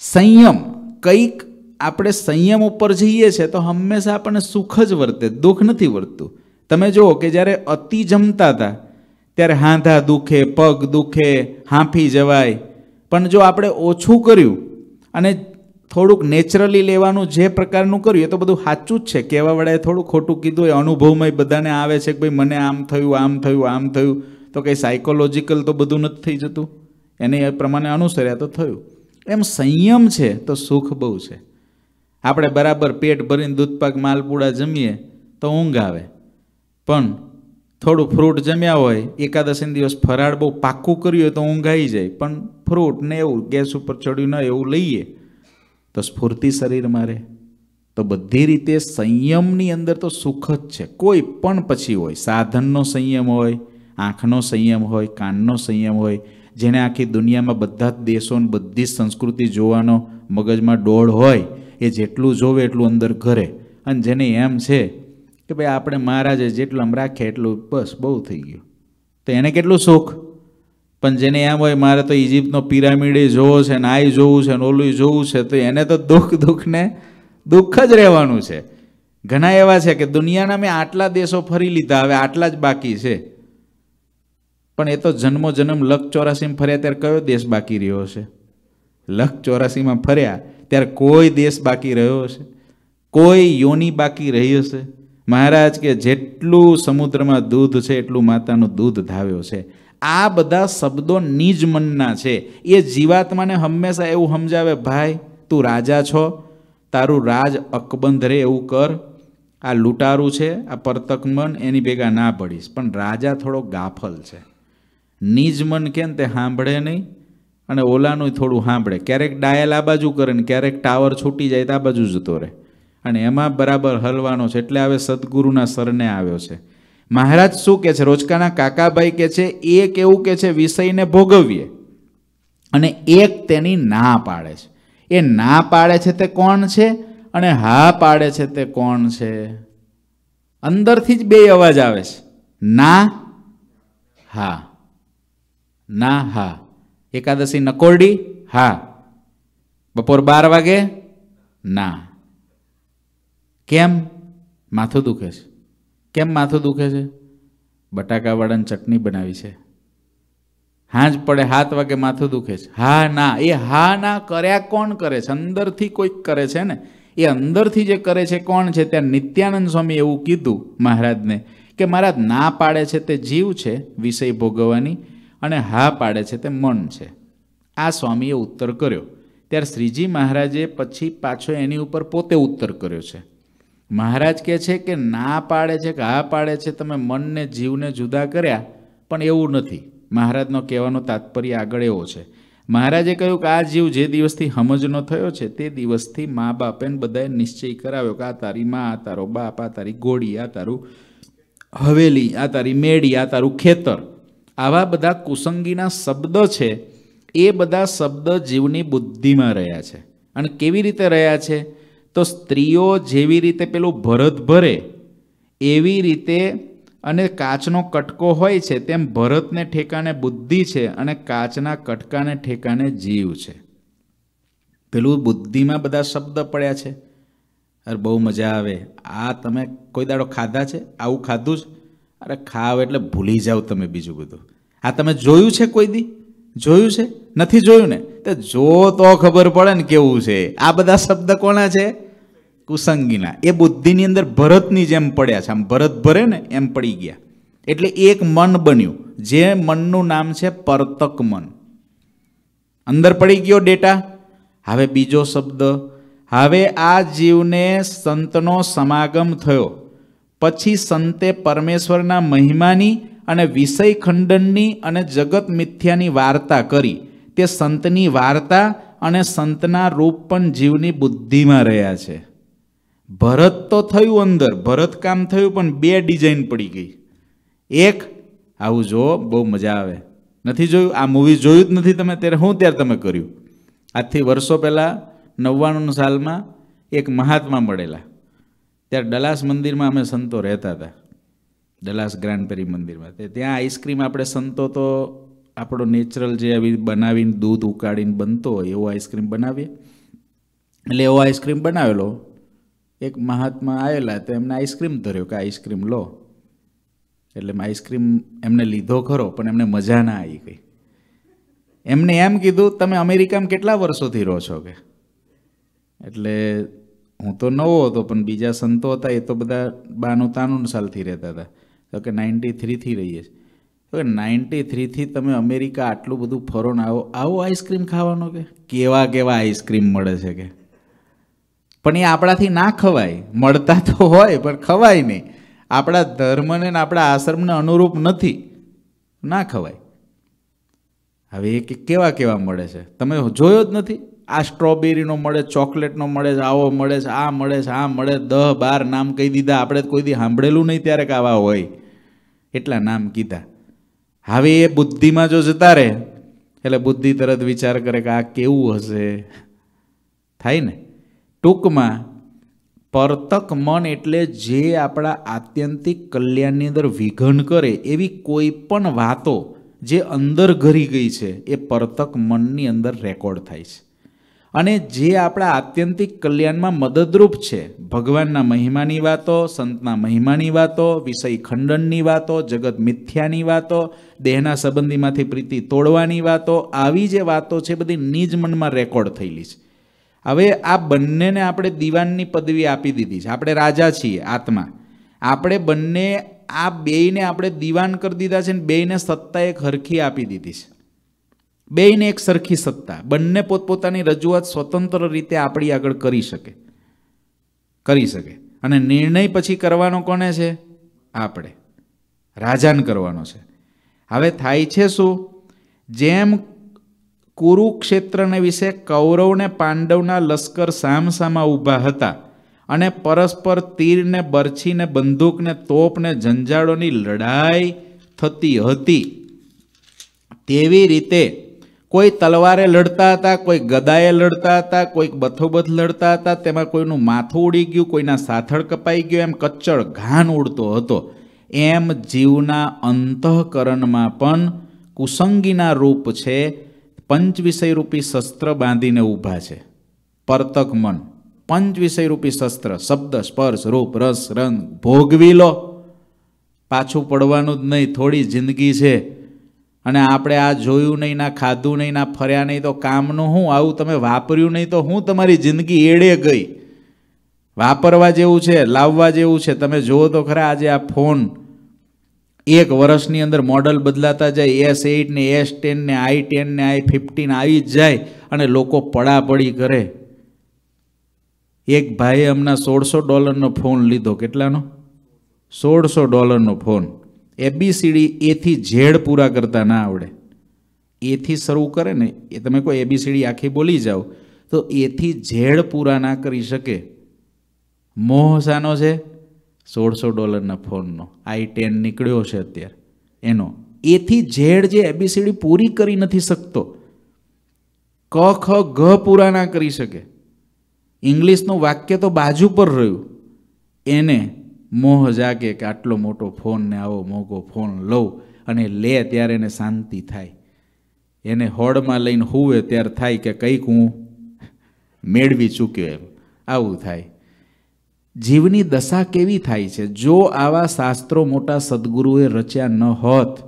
સંયમ, કંઈક આપણે સંયમ ઉપર જઈએ છીએ તો હંમેશા આપણને સુખ જ વર્તે, દુઃખ નથી વર્તતું તમે જુઓ કે જ્યારે અતિ જમતા હતા, ત્યારે હાંધા દુખે, પગ દુખે, હાંફી જવાય. પણ જો આપણે ઓછું કર્યું અને થોડુંક નેચરલી લેવાનું જે પ્રકારનું કર્યું, એ તો બધું સાચું જ છે. કહેવા વડાએ થોડું ખોટું કીધું, એ અનુભવમાં બધાને આવે છે કે ભાઈ મને આમ થયું આમ થયું આમ થયું. તો કંઈ સાયકોલોજીકલ તો બધું નથી થઈ જતું? એને એ પ્રમાણે અનુસર્યા તો થયું. એમ સંયમ છે તો સુખ બહુ છે. આપણે બરાબર પેટ ભરીને દૂધપાક માલપુડા જમીએ તો ઊંઘ આવે. પણ થોડું ફ્રૂટ જમ્યા હોય, એકાદશીને દિવસ ફરાળ બહુ પાક્કું કર્યું હોય તો ઊંઘ આવી જાય. પણ ફ્રૂટ ને એવું, ગેસ ઉપર ચડ્યું ન એવું લઈએ તો સ્ફૂર્તિ શરીરમાં રહે તો બધી રીતે સંયમની અંદર તો સુખ જ છે. કોઈ પણ પછી હોય, સાધનનો સંયમ હોય, આંખનો સંયમ હોય, કાનનો સંયમ હોય જેને આખી દુનિયામાં બધા જ દેશો બધી જ સંસ્કૃતિ જોવાનો મગજમાં ડોળ હોય એ જેટલું જોવે એટલું અંદર ઘરે. અને જેને એમ છે કે ભાઈ આપણે મહારાજે જેટલું આમ રાખે એટલું બસ બહુ થઈ ગયું. તો એને કેટલું શોખ? પણ જેને એમ હોય મારે તો ઇજિપ્તનો પિરામિડ જોવો છે ને આય જોવું છે ને ઓલું જોવું છે, તો એને તો દુઃખ દુઃખને દુઃખ જ રહેવાનું છે. ઘણા એવા છે કે દુનિયાના મેં આટલા દેશો ફરી લીધા, હવે આટલા જ બાકી છે. પણ એ તો જન્મો જન્મ લખ ચોરાસીમાં ફર્યા, ત્યારે કયો દેશ બાકી રહ્યો છે લખ ચોરાસીમાં ફર્યા ત્યારે કોઈ દેશ બાકી રહ્યો હશે? કોઈ યોની બાકી રહી હશે? મહારાજ કે જેટલું સમુદ્રમાં દૂધ છે, એટલું માતાનું દૂધ ધાવ્યો છે. આ બધા શબ્દો નિજ મનના છે. એ જીવાત્માને હંમેશા એવું સમજાવે, ભાઈ, તું રાજા છો. તારું રાજ અકબંધ રે એવું કર. આ લૂંટારું છે, આ પરતક મન, એની ભેગા ના પડીશ પણ રાજા થોડો ગાફલ છે. નિજ મન કેમ તે સાંભળે નહીં? અને ઓલાનું થોડું સાંભળે. ક્યારેક ડાયલ આ બાજુ કરે ને ક્યારેક ટાવર છૂટી જાય તો આ બાજુ જતો રહે. અને એમાં બરાબર હલવાનો છે એટલે હવે સદગુરુના સરને આવ્યો છે. મહારાજ શું કહે છે? રોજકાના કાકાભાઈ કે છે, એક એવું કે છે, વિષયને ભોગવીએ. અને એક તેની ના પાડે છે. એ ના પાડે છે તે કોણ છે? અને હા પાડે છે તે કોણ છે? અંદરથી જ બે અવાજ આવે છે. ના, હા. ના, હા. એકાદશી નકોરડી? હા. બપોર બાર વાગે? ના. કેમ? માથું દુખે છે. કેમ માથું દુખે છે? બટાકાવાળાની ચટણી બનાવી છે. હાંજ પડે હાથ વાગે માથું દુખે છે. હા, ના. એ હા, ના કર્યા કોણ કરે છે? અંદરથી કોઈક કરે છે ને? એ અંદરથી જે કરે છે કોણ છે? ત્યાં નિત્યાનંદ સ્વામી એવું કીધું મહારાજને કે, મહારાજ, ના પાડે છે તે જીવ છે વિષય ભોગવવાની. અને હા પાડે છે તે મન છે. આ સ્વામીએ ઉત્તર કર્યો. ત્યારે શ્રીજી મહારાજે પછી પાછો એની ઉપર પોતે ઉત્તર કર્યો છે. મહારાજ કહે છે કે ના પાડે છે કે હા પાડે છે તમે મનને જીવને જુદા કર્યા, પણ એવું નથી. મહારાજનો કહેવાનો તાત્પર્ય આગળ એવો છે. મહારાજે કહ્યું કે આ જીવ જે દિવસથી સમજનો થયો છે તે દિવસથી મા બાપે બધાએ નિશ્ચય કરાવ્યો કે આ તારી મા, આ તારો બાપ, આ તારી ગોળી, આ તારું હવેલી, આ તારી મેડી આ તારું ખેતર. આવા બધા કુસંગીના શબ્દ છે, એ બધા શબ્દ જીવની બુદ્ધિમાં રહ્યા છે. અને કેવી રીતે રહ્યા છે? તો સ્ત્રીઓ જેવી રીતે પેલું ભરત ભરે, એવી રીતે અને કાચનો કટકો હોય છે, તેમ ભરતને ઠેકાને બુદ્ધિ છે અને કાચના કટકાને ઠેકાને જીવ છે. પેલું બુદ્ધિમાં બધા શબ્દ પડ્યા છે. અરે બહુ મજા આવે. આ તમે કોઈ દાડો ખાધા છે? આવું ખાધું જ અરે ખાવ એટલે ભૂલી જાઓ તમે બીજું બધું. આ તમે જોયું છે કોઈ દી? જોયું છે? નથી જોયું ને? તો જો તો ખબર પડે ને કેવું છે. આ બધા શબ્દ કોના છે? કુસંગીના. એ બુદ્ધિની અંદર ભરતની જેમ પડ્યા છે. આમ ભરત ભરે ને એમ પડી ગયા. એટલે એક મન બન્યું. જે મનનું નામ છે પરતક મન. અંદર પડી ગયો ડેટા. હવે બીજો શબ્દ. હવે આ જીવને સંતનો સમાગમ થયો. પછી સંતે પરમેશ્વરના મહિમાની અને વિષય ખંડનની અને જગત મિથ્યાની વાર્તા કરી. તે સંતની વાર્તા અને સંતના રૂપ પણ જીવની બુદ્ધિમાં રહ્યા છે. ભરત તો થયું અંદર ભરત કામ થયું પણ બે ડિઝાઇન પડી ગઈ. એક, આવું જો બહુ મજા આવે. નથી જોયું? આ મૂવી જોયું જ નથી તમે, ત્યારે હું ત્યારે તમે કર્યું. આજથી વર્ષો પહેલાં નવ્વાણું સાલમાં એક મહાત્મા મળેલા. ત્યારે ડલાસ મંદિરમાં અમે સંતો રહેતા હતા. ડલાસ ગ્રાન્ડ પેરી મંદિરમાં. તે ત્યાં આઈસ્ક્રીમ આપણે સંતો તો આપણો નેચરલ જે આવી બનાવીને દૂધ ઉકાળીને બનતો હોય એવો આઈસ્ક્રીમ બનાવીએ. એટલે એવો આઈસ્ક્રીમ બનાવેલો. એક મહાત્મા આવેલા તો એમને આઈસ્ક્રીમ ધર્યો કે આઈસ્ક્રીમ લો. એટલે આઈસ્ક્રીમ એમને લીધો ખરો, પણ એમને મજા ના આવી ગઈ. એમને એમ કીધું, તમે અમેરિકામાં કેટલા વર્ષોથી રહો છો કે? એટલે હું તો નવો હતો, પણ બીજા સંતો હતા એ તો બધા બાનું તાનું સાલથી રહેતા હતા. તો કે નાઇન્ટી થ્રીથી રહીએ છીએ. કે નાઇન્ટી થ્રીથી તમે અમેરિકા આટલું બધું ફરો ને આવો આવો આઈસ્ક્રીમ ખાવાનો કે? કેવા કેવા આઈસ્ક્રીમ મળે છે કે? પણ એ આપણાથી ના ખવાય. મળતા તો હોય, પણ ખવાય નહીં. આપણા ધર્મને ને આપણા આશ્રમને અનુરૂપ નથી. ના ખવાય. હવે એ કેવા કેવા મળે છે? તમે જોયો જ નથી? આ સ્ટ્રોબેરીનો મળે, ચોકલેટનો મળે છે આવો મળે છે આ મળે છે આ મળે દહ બાર નામ કહી દીધા. આપણે કોઈ દી સાંભળેલું નહીં ત્યારે આવા હોય. એટલા નામ કીધા. હવે એ બુદ્ધિમાં જો જતા રહે, એટલે બુદ્ધિ તરત વિચાર કરે કે આ કેવું હશે? થાય ને? ટૂંકમાં, પરતક મન એટલે જે આપણા આત્યંતિક કલ્યાણની અંદર વિઘન કરે એવી કોઈ પણ વાતો જે અંદર ઘરી ગઈ છે, એ પરતક મનની અંદર રેકોર્ડ થાય છે. અને જે આપણા આત્યંતિક કલ્યાણમાં મદદરૂપ છે, ભગવાનના મહિમાની વાતો, સંતના મહિમાની વાતો, વિષય ખંડનની વાતો, જગત મિથ્યાની વાતો, દેહના સંબંધીમાંથી પ્રીતિ તોડવાની વાતો, આવી જે વાતો છે બધી નિજ મનમાં રેકોર્ડ થયેલી છે. હવે આ બંનેને આપણે દિવાનની પદવી આપી દીધી છે. આપણે રાજા છીએ, આત્મા. આપણે બંને આ બેયને આપણે દિવાન કરી દીધા છે ને બેયને સત્તા એક હરખી આપી દીધી છે. બેયને એક સરખી સત્તા. બંને પોતપોતાની રજૂઆત સ્વતંત્ર રીતે આપણી આગળ કરી શકે. કરી શકે. અને નિર્ણય પછી કરવાનો કોને છે? આપણે. રાજાને કરવાનો છે. હવે થાય છે શું? જેમ કુરુક્ષેત્રને વિશે કૌરવને પાંડવના લશ્કર સામસામા ઊભા હતા અને પરસ્પર તીરને, બરછીને, બંદૂકને, તોપને જંજાળોની લડાઈ થતી હતી, તેવી રીતે કોઈ તલવારે લડતા હતા, કોઈ ગદાએ લડતા હતા, કોઈક બથોબથ લડતા હતા, તેમાં કોઈનું માથું ઉડી ગયું, કોઈના સાથળ કપાઈ ગયો, એમ કચ્ચળ ઘાન ઉડતો હતો. એમ જીવના અંતઃકરણમાં પણ કુસંગીના રૂપ છે પંચવિષય રૂપી શસ્ત્ર બાંધીને ઊભા છે. પરતક મન પંચવિષય રૂપી શસ્ત્ર, શબ્દ, સ્પર્શ, રૂપ, રસ, રંગ, ભોગવી લો. પાછું પડવાનું જ નહીં, થોડી જિંદગી છે. અને આપણે આ જોયું નહીં, ના ખાધું નહીં, ના ફર્યા નહીં, તો કામનું શું? આવું તમે વાપર્યું નહીં, તો હું તમારી જિંદગી એડે ગઈ. વાપરવા જેવું છે, લાવવા જેવું છે. તમે જુઓ તો ખરા આજે આ ફોન એક વર્ષની અંદર મોડલ બદલાતા જાય. એસ એઇટ ને એસ ટેન ને આઈ ટેન ને આઈ ફિફ્ટીન આવી જ જાય અને લોકો પડાપડી કરે. એક ભાઈએ હમણાં સોળસો ડોલરનો ફોન લીધો. કેટલાનો? સોળસો ડોલરનો ફોન. એબીસીડી એથી ઝેડ પૂરા કરતા ના આવડે. એથી શરૂ કરે ને, એ તમે કોઈ એબીસીડી આખી બોલી જાઓ, તો એથી ઝેડ પૂરા ના કરી શકે. મોહ શાનો છે? સોળસો ડોલરના ફોનનો. આઈ ટેન નીકળ્યો છે અત્યારે. એનો. એથી ઝેડ જે એબીસીડી પૂરી કરી નથી શકતો, ક, ખ ઘ પૂરા ના કરી શકે. ઇંગ્લિશનું વાક્ય તો બાજુ પર રહ્યું. એને મોહ જાગે કે આટલો મોટો ફોન ને આવો મોંઘો ફોન લઉં અને લે ત્યારે એને શાંતિ થાય. એને હોડમાં લઈને હોવે ત્યારે થાય કે કંઈક હું મેળવી ચૂક્યો એમ. આવું થાય. જીવની દશા કેવી થાય છે? જો આવા શાસ્ત્રો મોટા સદગુરુએ રચ્યા ન હોત,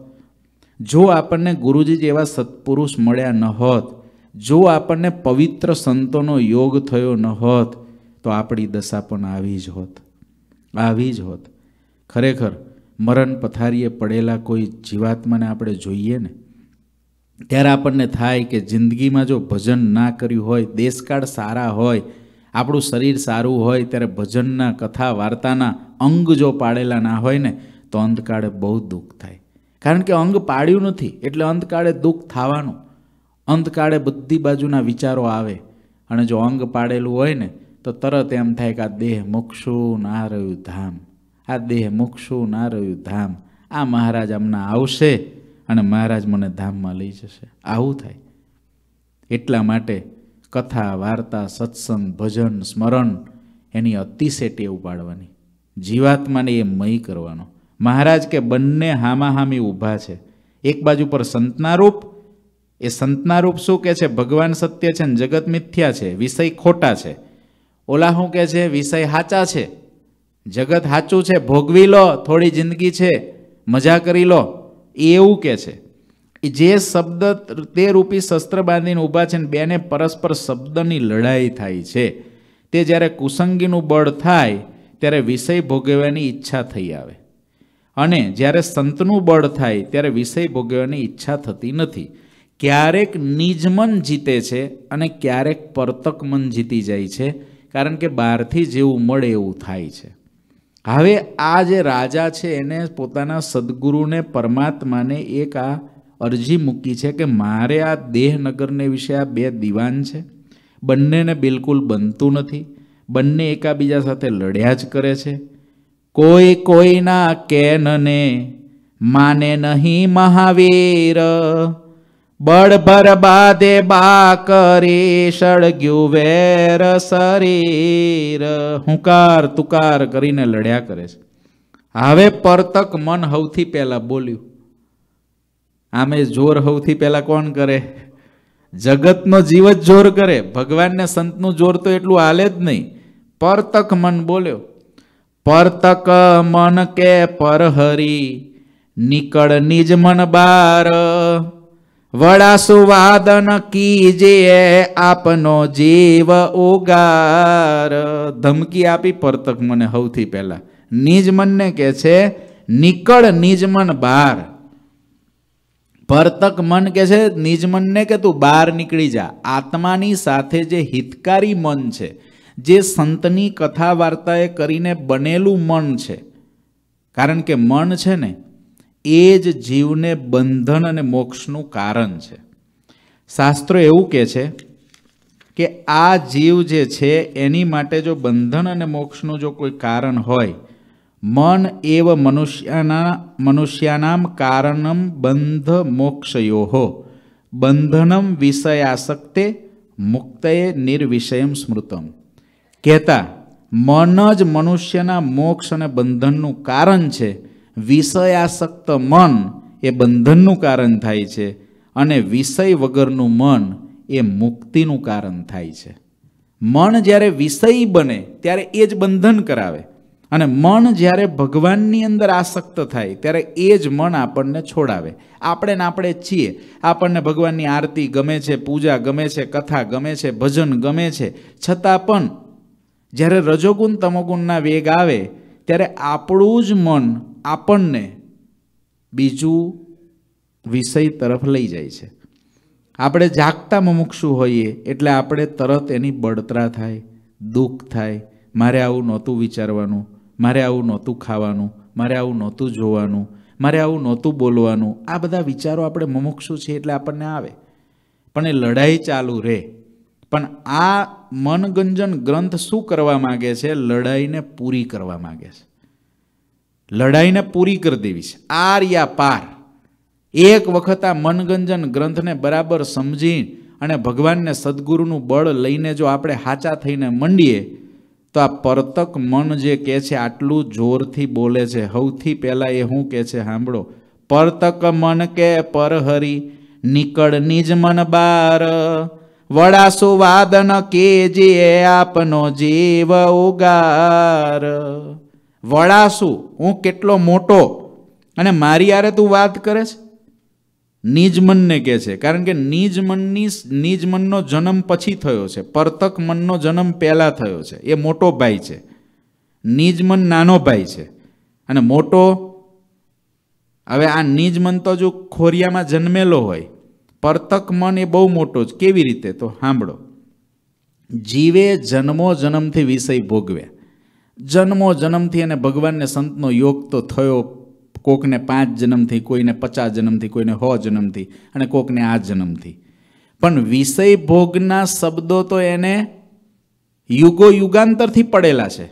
જો આપણને ગુરુજી જેવા સત્પુરુષ મળ્યા ન હોત, જો આપણને પવિત્ર સંતોનો યોગ થયો ન હોત, તો આપણી દશા પણ આવી જ હોત. આવી જ હોત. ખરેખર, મરણ પથારીએ પડેલા કોઈ જીવાત્માને આપણે જોઈએ ને? ત્યારે આપણને થાય કે જિંદગીમાં જો ભજન ના કર્યું હોય, દેશકાળ સારા હોય, આપણું શરીર સારું હોય, ત્યારે ભજનના, કથા, વાર્તાના અંગ જો પાડેલા ના હોય ને, તો અંતકાળે બહુ દુઃખ થાય. કારણ કે અંગ પાડ્યું નથી, એટલે અંતકાળે દુઃખ થવાનું. અંતકાળે બધી બાજુના વિચારો આવે. અને જો અંગ પાડેલું હોય ને તો તરત એમ થાય કે આ દેહ મૂકશું ના રહ્યું ધામ. આ દેહ મૂકશું ના રહ્યું ધામ. આ મહારાજ હમણાં આવશે અને મહારાજ મને ધામમાં લઈ જશે. આવું થાય. એટલા માટે કથા, વાર્તા, સત્સંગ, ભજન, સ્મરણ એની અતિશય ટેવ પાડવાની. જીવાત્માને એ મય કરવાનો. મહારાજ કે બંને હામાહામી ઊભા છે. એક બાજુ પર સંતના રૂપ એ સંતના રૂપ શું કે છે? ભગવાન સત્ય છે ને જગત મિથ્યા છે. વિષય ખોટા છે. ઓલા શું કહે છે? વિષય સાચા છે. જગત સાચું છે. ભોગવી લો. થોડી જિંદગી છે. મજા કરી લો. એ એવું કહે છે. જે શબ્દ તે રૂપી શસ્ત્ર બાંધીને ઊભા છે ને બેને પરસ્પર શબ્દની લડાઈ થાય છે. તે જ્યારે કુસંગીનું બળ થાય, ત્યારે વિષય ભોગવવાની ઈચ્છા થઈ આવે. અને જ્યારે સંતનું બળ થાય, ત્યારે વિષય ભોગવવાની ઈચ્છા થતી નથી. ક્યારેક નિજ મન જીતે છે અને ક્યારેક પરતક મન જીતી જાય છે. કારણ કે બહારથી જેવું મળે એવું થાય છે. હવે આ જે રાજા છે એને પોતાના સદગુરુને પરમાત્માને એક આ અરજી મૂકી છે કે મારે આ દેહનગરને વિશે આ બે દિવાન છે. બંનેને બિલકુલ બનતું નથી. બંને એકાબીજા સાથે લડ્યા જ કરે છે. કોઈ કોઈના કેનને માને નહીં મહાવીર. બળભર બાધે બા કરી સળગ્યું વેર શરીર. હુંકાર તુકાર કરીને લડ્યા કરે છે. હવે પરતક મન હવથી પહેલા બોલ્યું. આમે જોર હવથી પહેલા કોણ કરે? જગતનો જીવ જ જોર કરે. ભગવાનને સંતનું જોર તો એટલું હાલે જ નહીં. પરતક મન બોલ્યો. પરતક મન કે પરહરી નીકળ નિજ મન બાર. વડાસુ સુવાદન કીજે આપનો જીવ ઉગાર. ધમકી આપી પરતક મને સૌથી પહેલા. નિજ મનને કે છે, નીકળ નિજ મન બહાર. પરતક મન કે છે, નિજ મનને કે તું બહાર નીકળી જા. આત્માની સાથે જે હિતકારી મન છે, જે સંતની કથા વાર્તાએ કરીને બનેલું મન છે. કારણ કે મન છે ને એ જ જીવને બંધન અને મોક્ષનું કારણ છે. શાસ્ત્રો એવું કહે છે કે આ જીવ જે છે, એની માટે જો બંધન અને મોક્ષનું જો કોઈ કારણ હોય, મન એવ મનુષ્યના, મનુષ્યાનામ કારણમ બંધ મોક્ષયો. બંધનમ વિષયાસક્તે મુક્તયે નિર્વિષયમ સ્મૃતમ. કહેતા, મન જ મનુષ્યના મોક્ષ અને બંધનનું કારણ છે વિષયાસક્ત મન એ બંધનનું કારણ થાય છે અને વિષય વગરનું મન એ મુક્તિનું કારણ થાય છે. મન જ્યારે વિષય બને ત્યારે એ જ બંધન કરાવે અને મન જ્યારે ભગવાનની અંદર આસક્ત થાય ત્યારે એ જ મન આપણને છોડાવે. આપણે ને આપણે છીએ. આપણને ભગવાનની આરતી ગમે છે, પૂજા ગમે છે, કથા ગમે છે, ભજન ગમે છે. છતાં પણ જ્યારે રજોગુણ તમોગુણના વેગ આવે ત્યારે આપણું જ મન આપણને બીજું વિષય તરફ લઈ જાય છે. આપણે જાગતા મુમુક્ષુ હોઈએ એટલે આપણે તરત એની બળતરા થાય, દુઃખ થાય. મારે આવું નહોતું વિચારવાનું, મારે આવું નહોતું ખાવાનું, મારે આવું નહોતું જોવાનું, મારે આવું નહોતું બોલવાનું. આ બધા વિચારો આપણે મુમુક્ષુ છીએ એટલે આપણને આવે. પણ એ લડાઈ ચાલુ રહે. પણ આ મનગંજન ગ્રંથ શું કરવા માગે છે? લડાઈને પૂરી કરવા માગે છે. લડાઈને પૂરી કરી દેવી છે. આર યા પાર. એક વખત આ મનગંજન ગ્રંથને બરાબર સમજી અને ભગવાનને સદગુરુનું બળ લઈને જો આપણે હાચા થઈને મંડીએ, તો આ પરતક મન જે કહે છે આટલું જોરથી બોલે છે. સૌથી પહેલાં એ શું કહે છે સાંભળો પરતક મન કે પરહરી, નીકળ નિજ મન બાર. વડાસુ વાદન કેજે આપનો જીવ ઉગાર. વડાસુ હું કેટલો મોટો? અને મારી યારે તું વાત કરે છે? નિજમનને કહે છે. કારણ કે નિજ મનની નિજ મનનો જન્મ પછી થયો છે. પરતક મનનો જન્મ પહેલાં થયો છે. એ મોટો ભાઈ છે. નિજ મન નાનો ભાઈ છે. અને મોટો હવે આ નિજ મન તો જો ખોરિયામાં જન્મેલો હોય, પરતક મન એ બહુ મોટો જ કેવી રીતે? તો સાંભળો. જીવે જન્મો જન્મથી વિષય ભોગવ્યા જન્મો જન્મથી અને ભગવાનને સંતનો યોગ તો થયો કોકને પાંચ જન્મથી, કોઈને પચાસ જન્મથી, કોઈને સો જન્મથી અને કોકને આ જન્મથી. પણ વિષય ભોગના શબ્દો તો એને યુગો યુગાંતરથી પડેલા છે.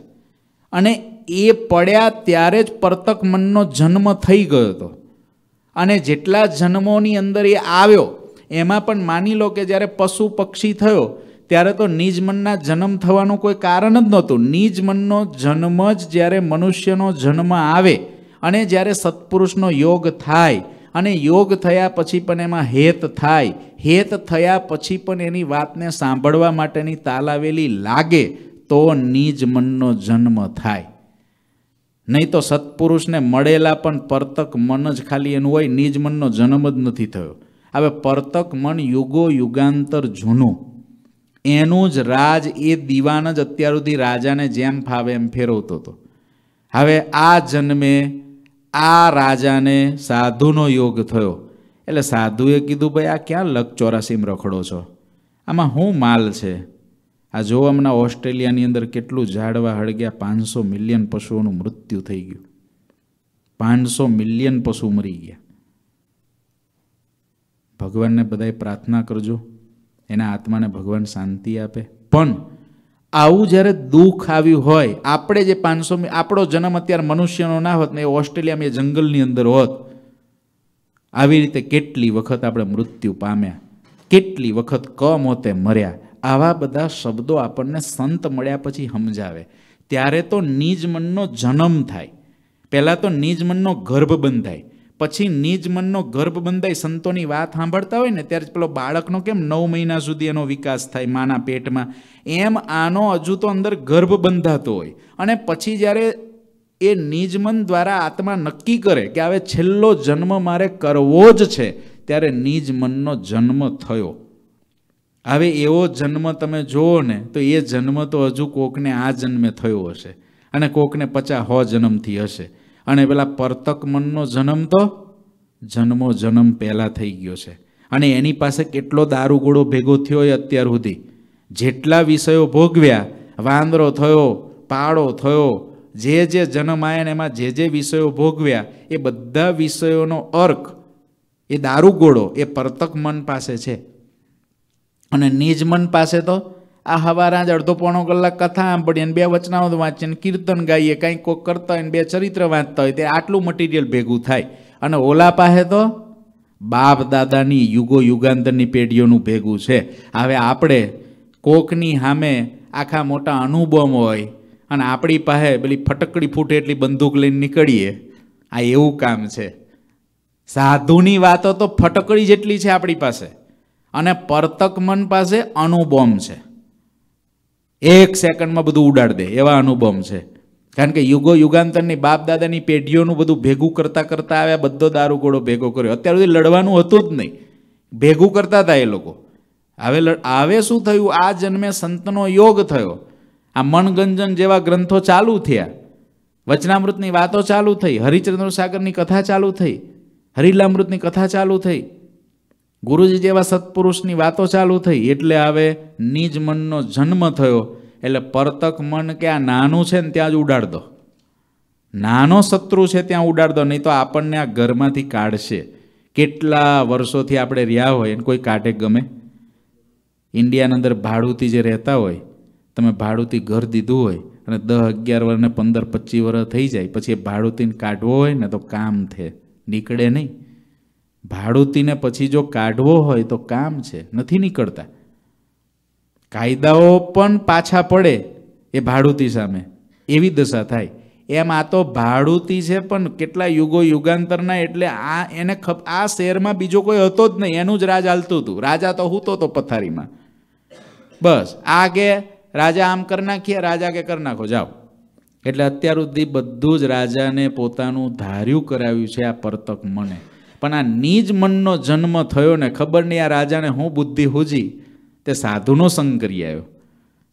અને એ પડ્યા ત્યારે જ પરતક મનનો જન્મ થઈ ગયો હતો. અને જેટલા જન્મોની અંદર એ આવ્યો, એમાં પણ માની લો કે જ્યારે પશુ પક્ષી થયો ત્યારે તો નિજ મનના જન્મ થવાનું કોઈ કારણ જ નહોતું. નિજ મનનો જન્મ જ જ્યારે મનુષ્યનો જન્મ આવે અને જ્યારે સત્પુરુષનો યોગ થાય અને યોગ થયા પછી પણ એમાં હેત થાય, હેત થયા પછી પણ એની વાતને સાંભળવા માટેની તાલાવેલી લાગે તો નિજ મનનો જન્મ થાય. નહીં તો સત્પુરુષને મળેલા પણ પરતક મન જ ખાલી એનું હોય, નિજ મનનો જન્મ જ નથી થયો. હવે પરતક મન યુગો યુગાંતર જૂનું. એનું જ રાજ એ દીવાન જ અત્યાર સુધી રાજાને જેમ ફાવે એમ ફેરવતો હતો. હવે આ જન્મે આ રાજાને સાધુનો યોગ થયો. એટલે સાધુએ કીધું, ભાઈ, આ ક્યાં લક ચોરાસીમ રખડો છો? આમાં શું માલ છે? આ જો હમણાં ઓસ્ટ્રેલિયાની અંદર કેટલું ઝાડવા હળગ્યા પાંચસો મિલિયન પશુઓનું મૃત્યુ થઈ ગયું. પાંચસો મિલિયન પશુ મરી ગયા. ભગવાનને બધાએ પ્રાર્થના કરજો. એના આત્માને ભગવાન શાંતિ આપે. પણ આવું જ્યારે દુઃખ આવ્યું હોય, આપણે જે પાંચસો આપણો જન્મ અત્યારે મનુષ્યનો ના હોત ને એ ઓસ્ટ્રેલિયામાં એ જંગલની અંદર હોત, આવી રીતે કેટલી વખત આપણે મૃત્યુ પામ્યા, કેટલી વખત કમોતે મર્યા, આવા બધા શબ્દો આપણને સંત મળ્યા પછી સમજાવે. ત્યારે તો નિજ મનનો જન્મ થાય. પહેલાં તો નિજ મનનો ગર્ભ બંધાય પછી નિજ મનનો ગર્ભ બંધાય સંતોની વાત સાંભળતા હોય ને, ત્યારે પેલો બાળકનો કેમ નવ મહિના સુધી એનો વિકાસ થાય માના પેટમાં? એમ આનો હજુ તો અંદર ગર્ભ બંધાતો હોય. અને પછી જ્યારે એ નિજમન દ્વારા આત્મા નક્કી કરે કે હવે છેલ્લો જન્મ મારે કરવો જ છે, ત્યારે નિજ મનનો જન્મ થયો. હવે એવો જન્મ તમે જુઓ ને, તો એ જન્મ તો હજુ કોકને આ જન્મે થયો હશે. અને કોકને પચા હો જન્મથી હશે. અને પેલા પરતક મનનો જન્મ તો જન્મો જન્મ પહેલાં થઈ ગયો છે. અને એની પાસે કેટલો દારૂગોળો ભેગો થયો એ અત્યાર સુધી? જેટલા વિષયો ભોગવ્યા, વાંદરો થયો પાડો થયો, જે જે જન્મ આવ્યા ને એમાં જે જે વિષયો ભોગવ્યા, એ બધા વિષયોનો અર્ક, એ દારૂગોળો એ પરતક મન પાસે છે. અને નિજ મન પાસે તો આ હવારા જ અડધો પોણો કલાક કથા સાંભળીએ બે વચનાઓ વાંચીએ ને કીર્તન ગાઈએ કંઈક કોક કરતા હોય ને બે ચરિત્ર વાંચતા હોય તે આટલું મટીરિયલ ભેગું થાય. અને ઓલા પાસે તો બાપ દાદાની યુગો યુગાંતરની પેઢીઓનું ભેગું છે. હવે આપણે કોકની સામે આખા મોટા અનુબમ હોય અને આપણી પાસે પેલી ફટકડી ફૂટે એટલી બંદૂક લઈને નીકળીએ, આ એવું કામ છે. સાધુની વાતો તો ફટકડી જેટલી છે આપણી પાસે. અને પરતક મન પાસે અણુબોમ્બ છે. એક સેકન્ડમાં બધું ઉડાડ દે, એવા અનુભવ છે. કારણ કે યુગો યુગાંતરની બાપ દાદાની પેઢીઓનું બધું ભેગું કરતાં કરતાં આવ્યા, બધો દારૂગોળો ભેગો કર્યો. અત્યાર સુધી લડવાનું હતું જ નહીં. ભેગું કરતા હતા એ લોકો. હવે હવે શું થયું? આ જન્મે સંતનો યોગ થયો. આ મનગંજન જેવા ગ્રંથો ચાલુ થયા. વચનામૃતની વાતો ચાલુ થઈ. હરિચંદ્ર સાગરની કથા ચાલુ થઈ. હરિલામૃતની કથા ચાલુ થઈ. ગુરુજી જેવા સત્પુરુષની વાતો ચાલુ થઈ, એટલે હવે નિજ મનનો જન્મ થયો. એટલે પરતક મન કે આ નાનું છે ને ત્યાં જ ઉડાડ દો. નાનો શત્રુ છે ત્યાં ઉડાડ દો, નહીં તો આપણને આ ઘરમાંથી કાઢશે. કેટલા વર્ષોથી આપણે રહ્યા હોય એને કોઈ કાઢે ગમે? ઇન્ડિયાની અંદર ભાડુતી જે રહેતા હોય, તમે ભાડુતી ઘર દીધું હોય અને દસ અગિયાર વર્ષને પંદર પચીસ વર્ષ થઈ જાય, પછી એ ભાડુતીને કાઢવો હોય ને તો કામ થે, નીકળે નહીં. ભાડુતીને પછી જો કાઢવો હોય તો કામ છે, નથી નીકળતા. કાયદાઓ પણ પાછા પડે એ ભાડુતી સામે. એવી દશા થાય. એમ આ તો ભાડુતી છે પણ કેટલા યુગો યુગાંતરના એટલે આ એને આ શહેરમાં બીજો કોઈ હતો જ નહીં. એનું જ રાજ હાલતું હતું. રાજા તો હૂતો હતો પથારીમાં. બસ. આ કે રાજા આમ કરી નાખીએ, રાજા કે કરી નાખો. જાઓ. એટલે અત્યાર સુધી બધું જ રાજાને પોતાનું ધાર્યું કરાવ્યું છે આ પરતક મને. પણ આ નિજ મનનો જન્મ થયો ને ખબર નહીં આ રાજાને હું બુદ્ધિ હુજી? તે સાધુનો સંગ કરી આવ્યો.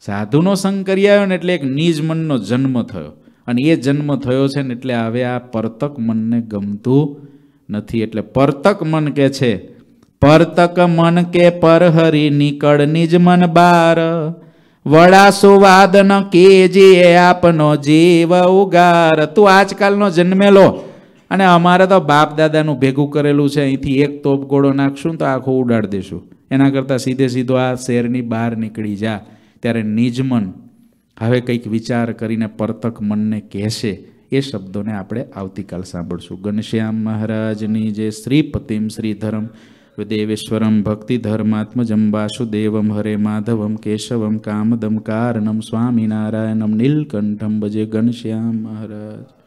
સાધુનો સંગ કરી આવ્યો ને એટલે એક નિજ મનનો જન્મ થયો. અને એ જન્મ થયો છે ને એટલે હવે આ પરતક મનને ગમતું નથી. એટલે પરતક મન કે છે, પરતક મન કે પરહરી નીકળ નિજ મન બાર. વડા વડાસો કે જે આપનો જીવ ઉગાર. તું આજકાલનો જન્મેલો. અને અમારે તો બાપ દાદાનું ભેગું કરેલું છે. અહીંથી એક તોપ ગોળો નાખશું તો આખો ઉડાડી દઈશું એના કરતાં સીધે સીધો આ શહેરની બહાર નીકળી જા. ત્યારે નિજમન હવે કંઈક વિચાર કરીને પરતક મનને કહેશે. એ શબ્દોને આપણે આવતીકાલ સાંભળશું. ઘનશ્યામ મહારાજની જે શ્રીપતિમ શ્રીધરમ દેવેશ્વરમ ભક્તિ ધર્માત્મજમ વાસુદેવમ હરે માધવમ કેશવમ કામદમ કારણમ સ્વામિનારાયણમ નીલકંઠમ ભજે ઘનશ્યામ મહારાજ.